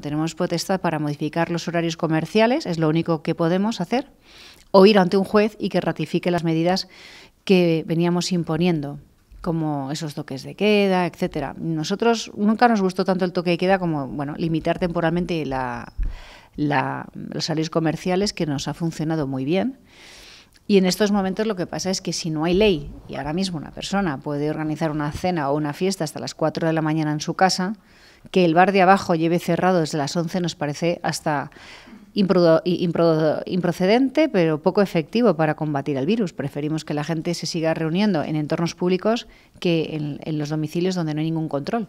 Tenemos potestad para modificar los horarios comerciales, es lo único que podemos hacer, o ir ante un juez y que ratifique las medidas que veníamos imponiendo como esos toques de queda, etcétera. Nosotros nunca nos gustó tanto el toque de queda como bueno limitar temporalmente la, los salarios comerciales que nos ha funcionado muy bien. Y en estos momentos lo que pasa es que si no hay ley y ahora mismo una persona puede organizar una cena o una fiesta hasta las 4 de la mañana en su casa, que el bar de abajo lleve cerrado desde las 11 nos parece hasta improcedente, pero poco efectivo para combatir el virus. Preferimos que la gente se siga reuniendo en entornos públicos que en, los domicilios donde no hay ningún control.